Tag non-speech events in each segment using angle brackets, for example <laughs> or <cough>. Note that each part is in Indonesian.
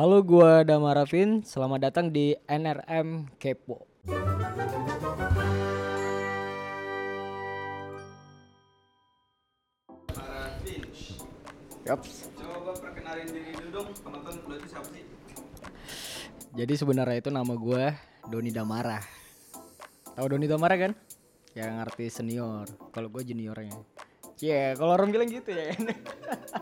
Halo, gua Dama Rafin. Selamat datang di NRM Kepo. Yaps. coba perkenalin diri dulu dong penonton lo itu siapa sih? Jadi sebenarnya itu nama gua Doni Damara. Tahu Doni Damara kan? Yang artis senior. Kalau gua juniornya. Cie, kalau orang bilang gitu ya. <laughs>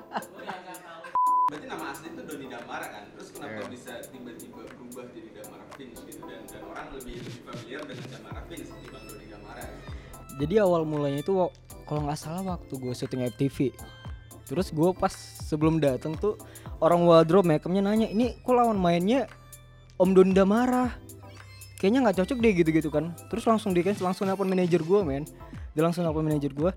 familiar dengan Doni Damara Jadi awal mulanya itu kalau nggak salah waktu gue syuting FTV. Terus gue pas sebelum datang tuh orang wardrobe makeupnya nanya, ini kok lawan mainnya Om Doni Damara? Kayaknya nggak cocok deh gitu-gitu kan. Terus langsung di cancel, langsung nelpon manajer gue men. Dia langsung nelpon manajer gue.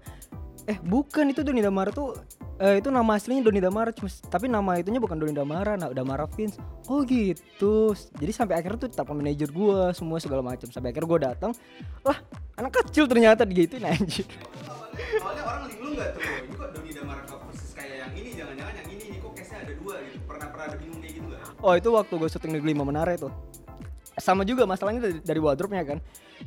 Eh bukan itu Doni Damara tuh eh, itu nama aslinya Doni Damara cuma tapi nama itunya bukan Doni Damara, nah Damara Vince. Oh gitu. Jadi sampai akhirnya tuh telepon manajer gue semua segala macam. Sampai akhirnya gue datang, lah anak kecil ternyata digituin anjir. awalnya, orang linglung nggak tuh ini kok Doni Damara kok persis kayak yang ini jangan-jangan yang ini nih kok case-nya ada dua gitu pernah pernah ada bingung kayak gitu nggak? Oh itu waktu gue syuting di Lima Menara itu sama juga masalahnya dari, wardrobe-nya kan.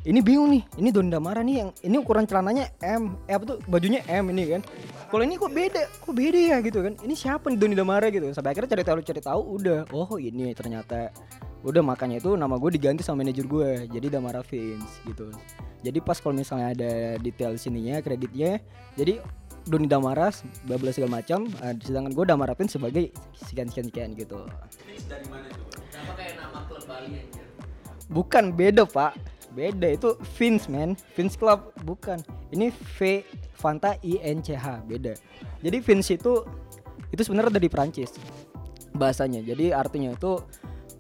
Ini bingung nih ini Doni Damara nih yang ini ukuran celananya M eh apa tuh bajunya M ini kan. Kalau ini kok beda kok beda ya gitu kan. Ini siapa nih Doni Damara gitu? Sampai akhirnya cari tahu cari tahu udah. Oh ini ternyata udah makanya itu nama gue diganti sama manajer gue jadi Damara Vince gitu. Jadi pas kalau misalnya ada detail sininya kreditnya jadi Doni Damara bla bla segala macam eh, sedangkan gue Damara Vince sebagai sekian sekian sekian gitu. Dari mana coba? Kenapa kayak nama klub Bali anjir? Bukan beda pak. Beda itu Vince man. Vince Club bukan. Ini V Fanta I N C H beda. Jadi Vince itu Itu sebenarnya dari Prancis Bahasanya. Jadi artinya itu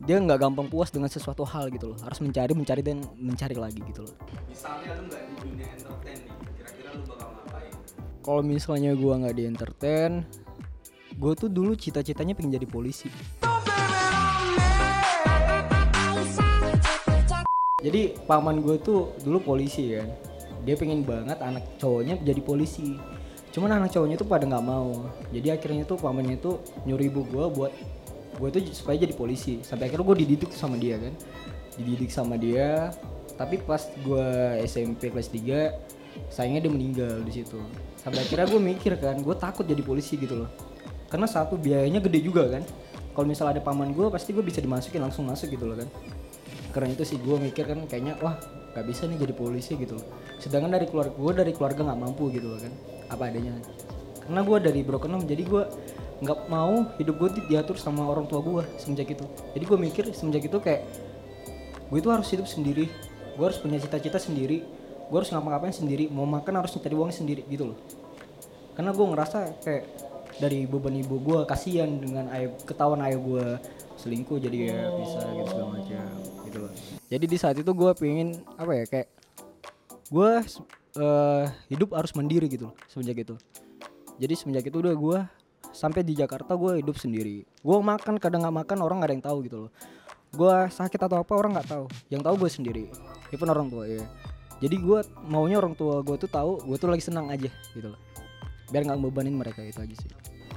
Dia nggak gampang puas dengan sesuatu hal gitu loh. Harus mencari mencari dan mencari lagi gitu loh. Misalnya lu nggak di dunia entertain nih, kira-kira lu bakal ngapain? Kalau misalnya gua nggak di entertain Gue tuh dulu cita-citanya pengen jadi polisi Jadi paman gue tuh dulu polisi kan. Dia pengen banget anak cowoknya jadi polisi. Cuman anak cowoknya tuh pada nggak mau. Jadi akhirnya tuh pamannya tuh nyuruh ibu gue buat gue tuh supaya jadi polisi. Sampai akhirnya gue dididik sama dia kan. Dididik sama dia. Tapi pas gue SMP kelas 3 sayangnya dia meninggal di situ. Sampai akhirnya gue mikir kan, gue takut jadi polisi gitu loh. Karena satu biayanya gede juga kan. Kalau misalnya ada paman gue pasti gue bisa dimasukin langsung masuk gitu loh kan karena itu sih gue mikir kan kayaknya wah gak bisa nih jadi polisi gitu. Sedangkan dari keluarga gue dari keluarga nggak mampu gitu kan apa adanya. Karena gue dari broken home jadi gue nggak mau hidup gue diatur sama orang tua gue semenjak itu. Jadi gue mikir semenjak itu kayak gue itu harus hidup sendiri. Gue harus punya cita-cita sendiri. Gue harus ngapa-ngapain sendiri. Mau makan harus cari uang sendiri gitu loh. Karena gue ngerasa kayak dari beban ibu gue kasihan dengan ayah ketahuan ayah gue selingkuh jadi ya bisa gitu segala macam gitu loh. Jadi di saat itu gue pengen apa ya kayak gue eh, hidup harus mandiri gitu loh semenjak itu. Jadi semenjak itu udah gue sampai di Jakarta gue hidup sendiri. Gue makan kadang nggak makan orang nggak ada yang tahu gitu loh. Gue sakit atau apa orang nggak tahu. Yang tahu gue sendiri even orang tua ya jadi gue maunya orang tua gue tuh tahu gue tuh lagi senang aja gitu loh. Biar nggak bebanin mereka itu aja sih.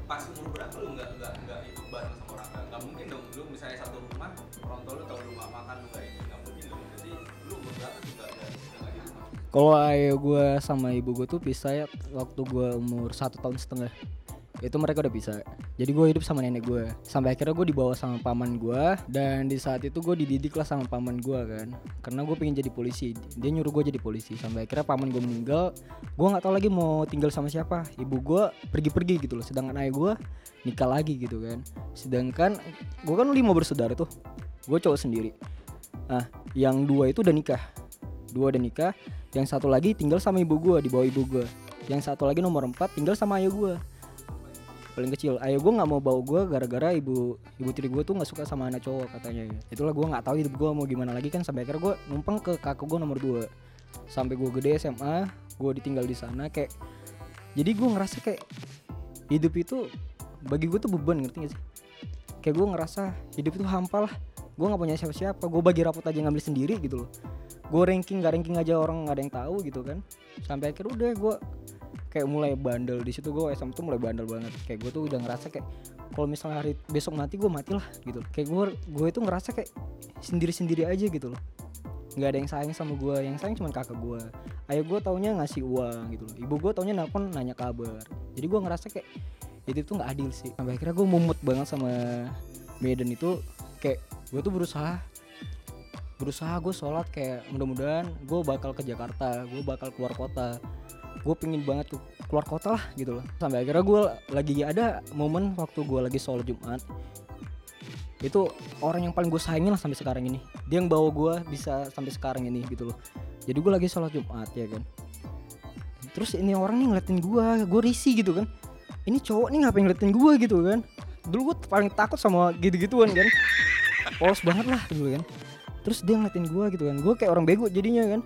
Pas umur berapa lu nggak nggak nggak ikut bareng sama orang? Nggak mungkin dong, lu misalnya satu Kalau ayah gue sama ibu gue tuh pisah ya waktu gue umur satu tahun setengah. Itu mereka udah pisah. Jadi gue hidup sama nenek gue sampai akhirnya gue dibawa sama paman gue dan di saat itu gue dididik lah sama paman gue kan. Karena gue pengen jadi polisi. Dia nyuruh gue jadi polisi. Sampai akhirnya paman gue meninggal. Gue nggak tahu lagi mau tinggal sama siapa. Ibu gue pergi-pergi gitu loh. Sedangkan ayah gue nikah lagi gitu kan. Sedangkan gue kan lima bersaudara tuh. Gue cowok sendiri. Nah yang dua itu udah nikah dua udah nikah yang satu lagi tinggal sama ibu gua di bawah ibu gua. Yang satu lagi nomor empat tinggal sama ayah gua. Paling kecil ayah gua nggak mau bawa gua gara-gara ibu ibu tiri gua tuh nggak suka sama anak cowok katanya. Itulah gua nggak tahu hidup gua mau gimana lagi kan sampai akhirnya gua numpang ke kakak gua nomor dua. Sampai gua gede SMA gua ditinggal di sana kayak jadi gua ngerasa kayak hidup itu bagi gua tuh beban ngerti gak sih? Kayak gua ngerasa hidup itu hampa lah. Gue nggak punya siapa-siapa gue bagi rapot aja ngambil sendiri gitu loh gue ranking gak ranking aja orang nggak ada yang tahu gitu kan. Sampai akhir udah gue kayak mulai bandel di situ gue SM tuh mulai bandel banget. Kayak gue tuh udah ngerasa kayak kalau misalnya hari besok mati gue matilah gitu. Kayak gue gue itu ngerasa kayak sendiri sendiri aja gitu loh. Nggak ada yang sayang sama gue yang sayang cuma kakak gue ayah gue taunya ngasih uang gitu loh. Ibu gue taunya nelpon nanya kabar. Jadi gue ngerasa kayak itu tuh nggak adil sih. Sampai akhirnya gue mumut banget sama Medan itu. Kayak gue tuh berusaha berusaha gue sholat kayak mudah-mudahan gue bakal ke Jakarta gue bakal keluar kota. Gue pingin banget ke keluar kota lah gitu loh. Sampai akhirnya gue lagi ada momen waktu gue lagi sholat Jumat. Itu orang yang paling gue sayangin lah sampai sekarang ini. Dia yang bawa gue bisa sampai sekarang ini gitu loh. Jadi gue lagi sholat Jumat ya kan. Terus ini orang nih ngeliatin gue gue risih gitu kan. Ini cowok nih ngapain ngeliatin gue gitu kan. Dulu gue paling takut sama gitu-gituan kan. Polos banget lah dulu kan terus dia ngeliatin gue gitu kan. Gue kayak orang bego jadinya kan.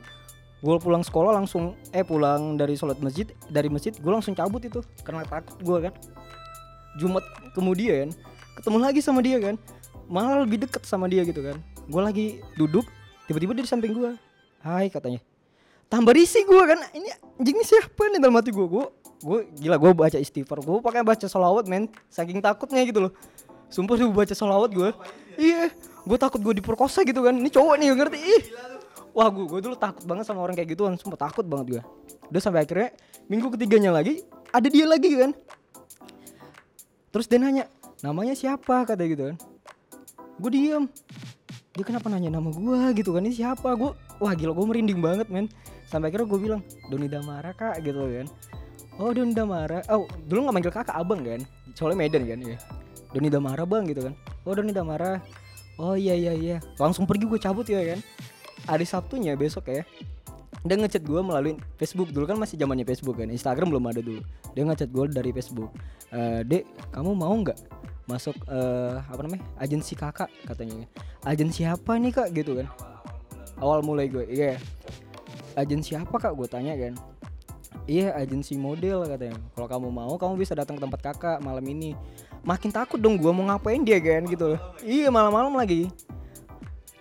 Gue pulang sekolah langsung eh pulang dari sholat masjid dari masjid gue langsung cabut itu. Karena takut gue kan. Jumat kemudian ketemu lagi sama dia kan. Malah lebih deket sama dia gitu kan. Gue lagi duduk tiba-tiba dia di samping gue hai katanya. Tambah risih gue kan. Ini ini siapa nih dalam hati gue gue gue gila gue baca istighfar. Gue pakai baca sholawat men. Saking takutnya gitu loh sumpah gue baca sholawat gue iya gue takut gue diperkosa gitu kan. Ini cowok nih ngerti. Ih. Wah gue gue dulu takut banget sama orang kayak gituan. Sumpah takut banget gue udah sampai akhirnya minggu ketiganya lagi ada dia lagi kan. Terus dia nanya namanya siapa? kata gitu kan. Gue diem. Dia kenapa nanya nama gue gitu kan. Ini siapa? Gue wah gila gue merinding banget men. Sampai akhirnya gue bilang Doni Damara kak gitu kan. Oh Doni Damara. Oh dulu nggak manggil kakak abang kan. Soalnya Medan kan ya Doni Damara bang gitu kan. Oh Doni Damara oh iya iya iya. Langsung pergi gue cabut ya kan. Hari Sabtunya besok ya dia ngechat gue melalui Facebook. Dulu kan masih zamannya Facebook kan Instagram belum ada dulu. Dia ngechat gue dari Facebook. E, dek kamu mau nggak masuk eh, apa namanya agensi kakak? katanya. Agensi apa nih kak? gitu kan. Awal mulai gue iya. Agensi apa kak? gue tanya kan. Iya agensi model katanya. Kalau kamu mau kamu bisa datang ke tempat kakak malam ini makin takut dong gue mau ngapain dia kan gitu loh. Iya malam-malam lagi.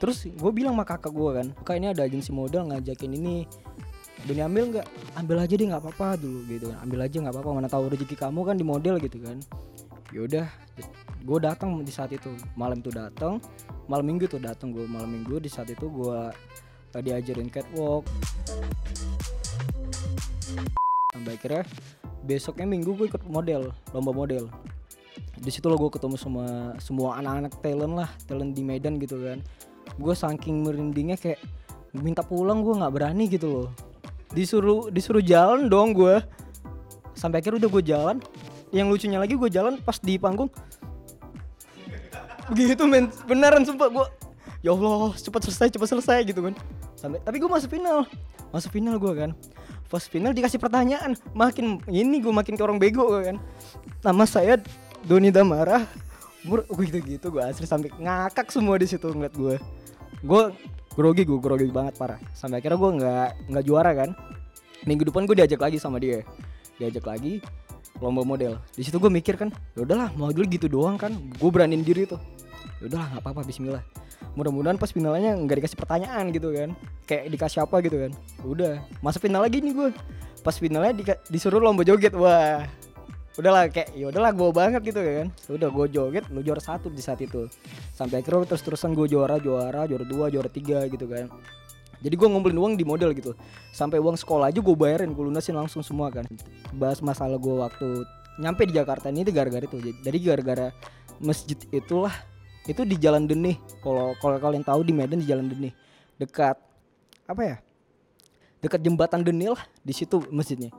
Terus gue bilang sama kakak gue kan kak ini ada agensi model ngajakin ini. Doni ambil nggak? Ambil aja deh nggak apa-apa dulu gitu kan. Ambil aja nggak apa-apa mana tahu rezeki kamu kan di model gitu kan. Yaudah gue datang di saat itu. Malam itu datang malam minggu tuh datang gue malam minggu di saat itu gue uh, diajarin catwalk. Sampai akhirnya besoknya minggu gue ikut model lomba model di situ lo gue ketemu sama semua anak-anak talent lah talent di Medan gitu kan. Gue saking merindingnya kayak minta pulang gue nggak berani gitu loh. Disuruh disuruh jalan dong gue sampai akhirnya udah gue jalan. Yang lucunya lagi gue jalan pas di panggung. Begitu men. Beneran sumpah gue ya Allah cepat selesai cepat selesai gitu kan. Sampai tapi gue masuk final. Masuk final gue kan. Pas final dikasih pertanyaan. Makin ini gue makin ke orang bego kan. Nama saya Doni umur gue gitu gitu gue asli sampai ngakak semua di situ ngeliat gue gue grogi gue grogi banget parah. Sampai akhirnya gue nggak nggak juara kan. Minggu depan gue diajak lagi sama dia. Diajak lagi lomba model. Di situ gue mikir kan ya udahlah mau dulu gitu doang kan. Gue beraniin diri tuh. Ya udahlah nggak apa-apa Bismillah. Mudah-mudahan pas finalnya nggak dikasih pertanyaan gitu kan. Kayak dikasih apa gitu kan. Udah masuk final lagi nih gue pas finalnya dika- disuruh lomba joget wah udahlah kayak ya udahlah gue banget gitu kan? Udah gue joget lu juara satu di saat itu. Sampai akhirnya terus terusan gue juara juara juara dua juara tiga gitu kan. Jadi gue ngumpulin uang di model gitu. Sampai uang sekolah aja gue bayarin gue lunasin langsung semua kan. Bahas masalah gue waktu nyampe di Jakarta ini itu gara-gara itu. Jadi gara-gara masjid itulah itu di Jalan Denih. Kalau kalau kalian tahu di Medan di Jalan Denih. Dekat apa ya? Dekat jembatan Denih lah di situ masjidnya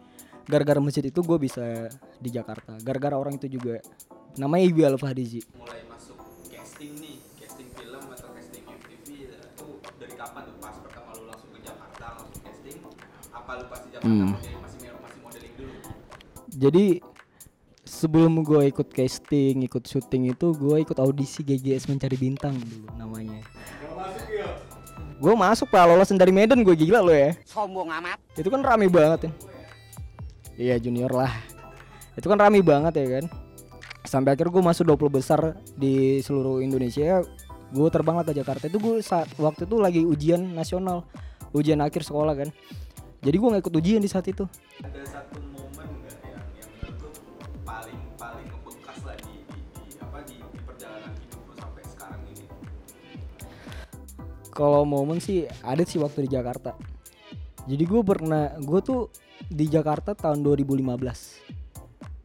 gara-gara masjid itu gue bisa di Jakarta gara-gara orang itu juga namanya Ibu Al Fahrizi mulai masuk casting nih casting film atau casting MTV itu dari kapan tuh pas pertama lu langsung ke Jakarta langsung casting apa lu pas di Jakarta Hmm. masih masih modeling dulu Jadi sebelum gue ikut casting, ikut syuting itu gue ikut audisi GGS Mencari Bintang dulu namanya. Gue masuk pak lolosan dari Medan gue gila lo ya. Sombong amat. Itu kan rame banget ya. Iya junior lah. Itu kan rame banget ya kan. Sampai akhirnya gue masuk 20 besar di seluruh Indonesia. Gue terbang lah ke Jakarta. Itu gue saat waktu itu lagi ujian nasional, ujian akhir sekolah kan. Jadi gue nggak ikut ujian di saat itu. Ada satu momen gak ya, yang yang paling paling ngebekas lah di, di, di apa di, di perjalanan hidup lo sampai sekarang ini? Kalau momen sih ada sih waktu di Jakarta jadi gue pernah, gue tuh di Jakarta tahun 2015.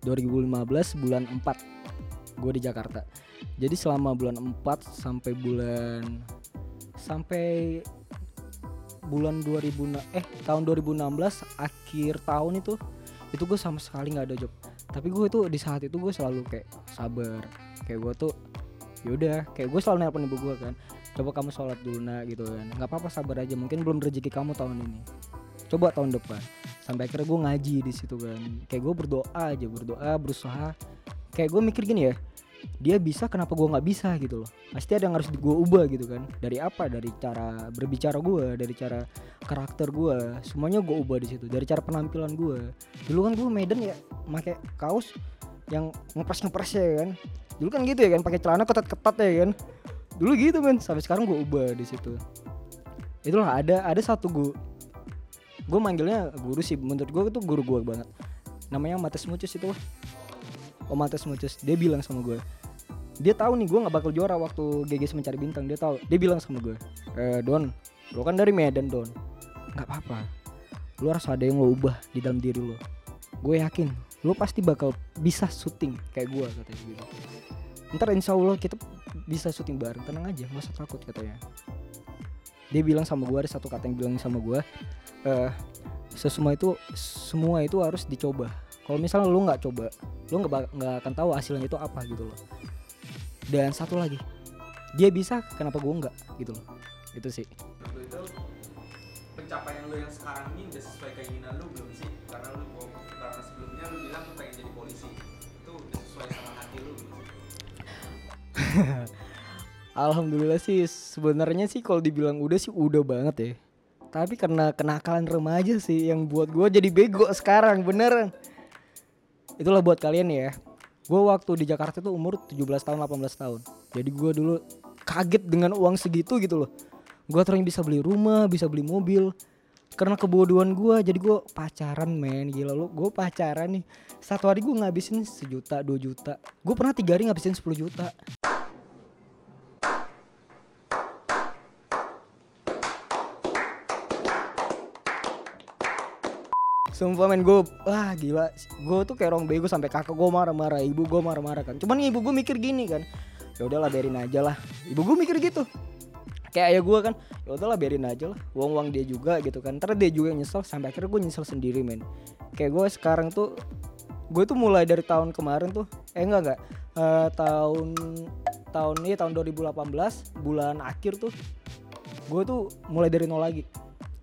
2015 bulan 4 gue di Jakarta. Jadi selama bulan 4 sampai bulan sampai bulan 2000 na- eh tahun 2016 akhir tahun itu itu gue sama sekali nggak ada job. Tapi gue itu di saat itu gue selalu kayak sabar. Kayak gue tuh yaudah kayak gue selalu nelpon ibu gue kan coba kamu sholat dulu nak gitu kan. Nggak apa-apa sabar aja. Mungkin belum rezeki kamu tahun ini. Coba tahun depan. Sampai akhirnya gue ngaji di situ kan. Kayak gue berdoa aja berdoa berusaha. Kayak gue mikir gini ya dia bisa kenapa gue nggak bisa gitu loh. Pasti ada yang harus gue ubah gitu kan. Dari apa? Dari cara berbicara gue dari cara karakter gue semuanya gue ubah di situ. Dari cara penampilan gue dulu kan gue Medan ya pakai kaos yang ngepres ngepres ya kan. Dulu kan gitu ya kan pakai celana ketat ketat ya kan dulu gitu men. Sampai sekarang gue ubah di situ. Itulah ada ada satu gue gue manggilnya guru sih. Menurut gue itu guru gue banget. Namanya Mates Mucus itu Om Mates Mucus. Dia bilang sama gue dia tahu nih gue nggak bakal juara waktu GGS mencari bintang. Dia tahu. Dia bilang sama gue eh Don lo kan dari Medan Don. Nggak apa-apa. Lu harus ada yang lo ubah di dalam diri lo. Gue yakin lo pasti bakal bisa syuting kayak gue katanya gitu ntar insya Allah kita bisa syuting bareng. Tenang aja nggak usah takut katanya. Dia bilang sama gue ada satu kata yang bilang sama gue eh itu semua itu harus dicoba. Kalau misalnya lu nggak coba lu nggak nggak akan tahu hasilnya itu apa gitu loh. Dan satu lagi dia bisa kenapa gue nggak? Gitu loh. Itu sih. Pencapaian lu yang sekarang ini udah sesuai keinginan lu belum sih? Karena lu <laughs> Alhamdulillah sih sebenarnya sih kalau dibilang udah sih udah banget ya. Tapi karena kenakalan remaja sih yang buat gue jadi bego sekarang beneran. Itulah buat kalian ya. Gue waktu di Jakarta tuh umur 17 tahun 18 tahun. Jadi gue dulu kaget dengan uang segitu gitu loh. Gue ternyata bisa beli rumah, bisa beli mobil. Karena kebodohan gue jadi gue pacaran men gila lu gue pacaran nih satu hari gue ngabisin sejuta dua juta gue pernah tiga hari ngabisin 10 juta Sumpah men gue Wah gila. Gue tuh kayak orang bego sampai kakak gue marah-marah Ibu gue marah-marah kan. Cuman ibu gue mikir gini kan ya udahlah biarin aja lah. Ibu gue mikir gitu. Kayak ayah gue kan ya udahlah biarin aja lah. Uang uang dia juga gitu kan. Ntar dia juga nyesel Sampai akhirnya gue nyesel sendiri men. Kayak gue sekarang tuh Gue tuh mulai dari tahun kemarin tuh Eh enggak enggak. Eh, Tahun Tahun ini tahun 2018 Bulan akhir tuh Gue tuh mulai dari nol lagi.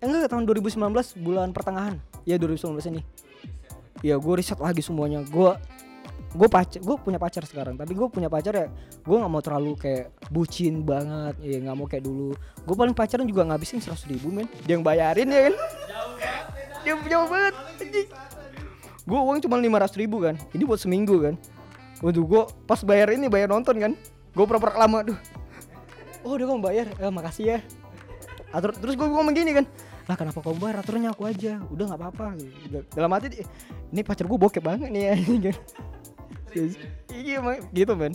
Eh enggak tahun 2019 bulan pertengahan Ya 2019 ini. Ya gue riset lagi semuanya. Gue gue pacar gue punya pacar sekarang. Tapi gue punya pacar ya gue nggak mau terlalu kayak bucin banget. Ya nggak mau kayak dulu. Gue paling pacaran juga ngabisin seratus ribu men. Dia yang bayarin ya kan? Dia jauh banget gue uang cuma lima ratus ribu kan? Ini buat seminggu kan? Waduh gue pas bayar ini bayar nonton kan? Gue pura-pura lama tuh oh dia kamu bayar? Eh, makasih ya. Atur, terus gue ngomong gini kan lah kenapa kamu bayar aturnya aku aja. Udah nggak apa-apa. Dalam hati "Eh, ini pacar gue bokep banget nih ya iya gitu men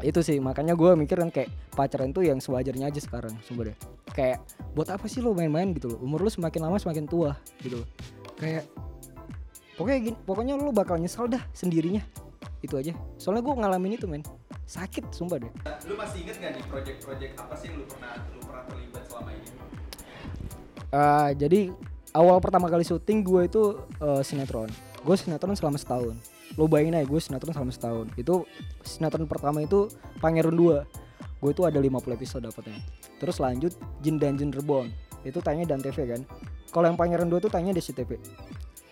itu sih makanya gue mikir kan kayak pacaran tuh yang sewajarnya aja sekarang deh kayak buat apa sih lo main-main gitu loh? Umur lo semakin lama semakin tua gitu loh. Kayak pokoknya gini pokoknya lo bakal nyesal dah sendirinya. Itu aja. Soalnya gue ngalamin itu men. Sakit sumpah deh Lu masih inget gak nih project-project apa sih yang lu pernah lu pernah terlibat selama ini? Ah, jadi awal pertama kali syuting gue itu eh, sinetron. Gue sinetron selama setahun. Lo bayangin aja gue sinetron selama setahun. Itu sinetron pertama itu Pangeran 2 gue itu ada 50 episode dapatnya. Terus lanjut Jin dan Jin Reborn. Itu tanya dan TV kan. Kalau yang Pangeran 2 itu tanya di CTV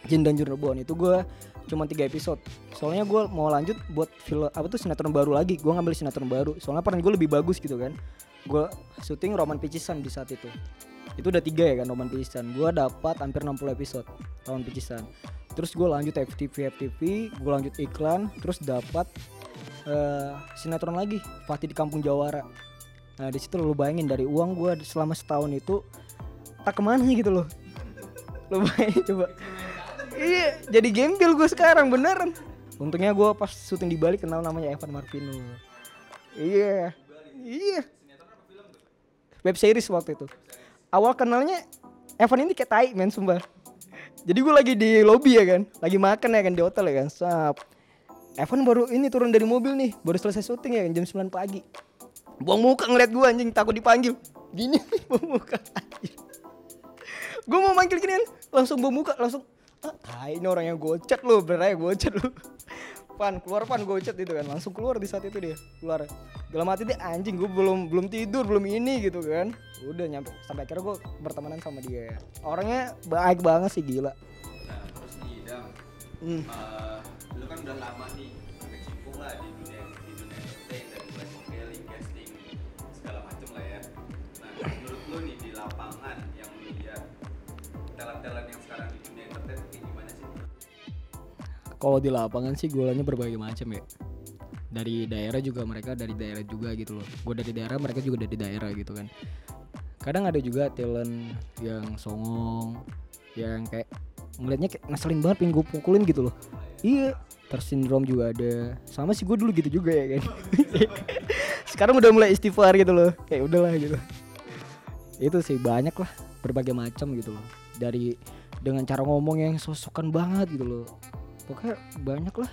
Jin dan Jin Reborn. Itu gue cuma tiga episode. Soalnya gue mau lanjut buat film apa tuh sinetron baru lagi. Gue ngambil sinetron baru. Soalnya peran gue lebih bagus gitu kan. Gue syuting Roman Picisan di saat itu itu udah tiga ya kan Roman Picisan gue dapat hampir 60 episode Roman Picisan terus gue lanjut FTV FTV gue lanjut iklan terus dapat eh, sinetron lagi Fatih di Kampung Jawara. Nah di situ lo bayangin dari uang gue selama setahun itu tak ke mana gitu loh. Lo bayangin coba. Iya jadi gembel gue sekarang beneran. Untungnya gue pas syuting di Bali kenal namanya Evan Marvino. Iya iya. Web series waktu itu awal kenalnya Evan ini kayak tai men sumpah. Jadi gue lagi di lobby ya kan lagi makan ya kan di hotel ya kan sap. Evan baru ini turun dari mobil nih baru selesai syuting ya kan jam 9 pagi. Buang muka ngeliat gue anjing takut dipanggil. Gini <laughs> buang muka. Gue mau manggil gini kan langsung buang muka langsung ah tai ini orang yang gocet lu bener aja gocet lu pan keluar pan gocet itu kan. Langsung keluar di saat itu dia keluar. Dalam hati dia anjing gue belum belum tidur belum ini gitu kan. Udah nyampe sampai akhirnya gue bertemanan sama dia. Orangnya baik banget sih gila. Nah, terus nih Dam, hmm. eh, lu kan udah lama nih berkecimpung lah di kalau di lapangan sih golanya berbagai macam ya. Dari daerah juga mereka dari daerah juga gitu loh. Gue dari daerah mereka juga dari daerah gitu kan. Kadang ada juga talent yang songong yang kayak ngeliatnya kayak ngeselin banget pengen gue pukulin gitu loh. Iya tersindrom juga ada. Sama sih gue dulu gitu juga ya kan. <laughs> Sekarang udah mulai istighfar gitu loh. Kayak udahlah gitu. Itu sih banyak lah berbagai macam gitu loh. Dari dengan cara ngomong yang sosokan banget gitu loh pokoknya banyak lah.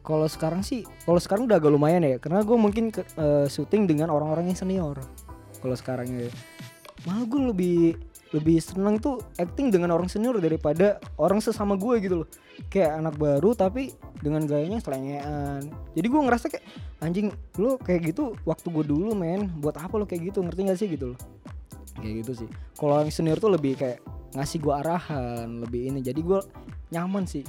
Kalau sekarang sih kalau sekarang udah agak lumayan ya karena gue mungkin ke, eh, syuting dengan orang-orang yang senior. Kalau sekarang ya. Malah gue lebih lebih seneng tuh acting dengan orang senior daripada orang sesama gue gitu loh. Kayak anak baru tapi dengan gayanya selengean. Jadi gue ngerasa kayak anjing lo kayak gitu waktu gue dulu men. Buat apa lo kayak gitu? Ngerti gak sih? Gitu loh. Kayak gitu sih. Kalau yang senior tuh lebih kayak ngasih gue arahan lebih ini. Jadi gue nyaman sih.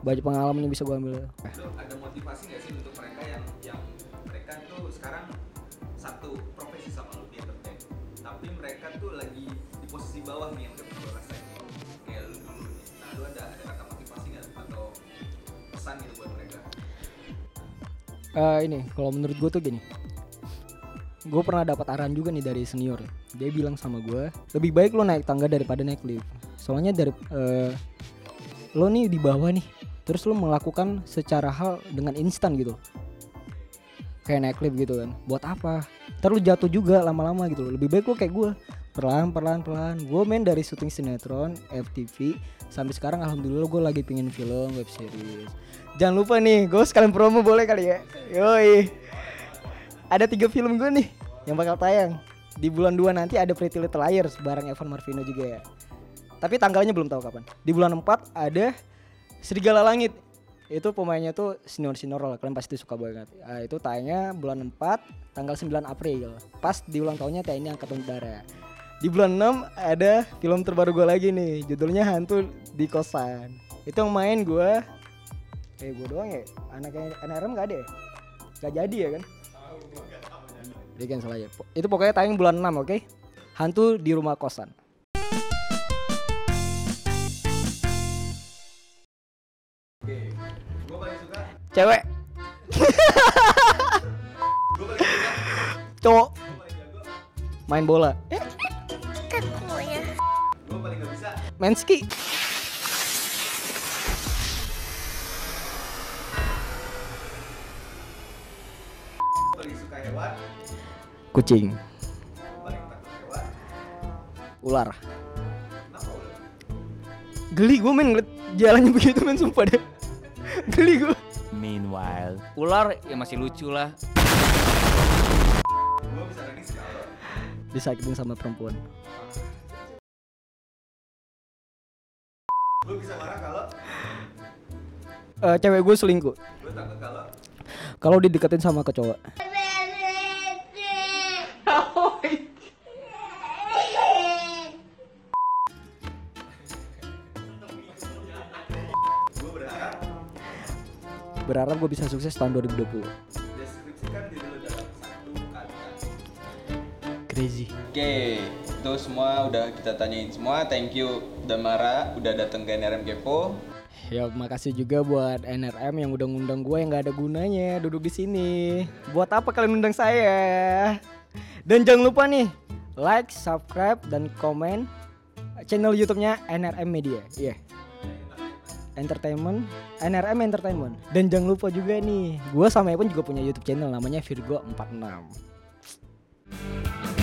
Banyak pengalaman yang bisa gue ambil. Ada motivasi nggak sih untuk mereka yang yang mereka tuh sekarang satu profesi sama lu di entertain, tapi mereka tuh lagi di posisi bawah nih yang udah lu rasain kayak lu dulu. Nah, lu ada ada kata motivasi nggak atau pesan gitu buat mereka? Eh, ini kalau menurut gue tuh gini. Gue pernah dapat arahan juga nih dari senior. Dia bilang sama gue lebih baik lo naik tangga daripada naik lift. Soalnya dari eh, lo nih di bawah nih terus lo melakukan secara hal dengan instan gitu. Kayak naik lift gitu kan. Buat apa? Terus jatuh juga lama-lama gitu lebih baik lo kayak gue perlahan perlahan perlahan. Gue main dari syuting sinetron FTV sampai sekarang alhamdulillah gue lagi pingin film web series. Jangan lupa nih gue sekalian promo boleh kali ya? Yoi. Ada tiga film gue nih yang bakal tayang. Di bulan 2 nanti ada Pretty Little Liars bareng Evan Marvino juga ya tapi tanggalnya belum tahu kapan. Di bulan 4 ada Serigala Langit. Itu pemainnya tuh senior senior lah kalian pasti suka banget. Ah, itu tayangnya bulan 4 tanggal 9 April. Pas di ulang tahunnya TNI Angkatan Udara. Di bulan 6 ada film terbaru gue lagi nih judulnya Hantu di Kosan. Itu yang main gue eh gue doang ya? Anaknya NRM gak ada ya? Gak jadi ya kan? Dia kan salah ya. Itu pokoknya tayang bulan 6, oke? Hantu di rumah kosan. Cewek, cowok, main bola. Eh, main ski. Gue paling suka hewan, Kucing, ular? Geli gue main ngeliat jalannya begitu main sumpah deh. Geli gue. Meanwhile, ular ya masih lucu lah. Bisa Disakitin sama perempuan. bisa marah kalau Eh, cewek gue selingkuh. kalau Kalau dideketin sama ke cowok. Berharap gue bisa sukses tahun 2020. deskripsikan diri lo dalam satu kata. Crazy. Oke, itu semua udah kita tanyain semua. Thank you Damara udah datang ke NRM Kepo. Ya makasih juga buat NRM yang udah ngundang gue yang gak ada gunanya duduk di sini. Buat apa kalian undang saya? Dan jangan lupa nih like, subscribe, dan komen channel YouTube-nya NRM Media. Iya. Entertainment, NRM Entertainment. Dan jangan lupa juga nih, gue sama Evan juga punya YouTube channel namanya Virgo 46. Bye.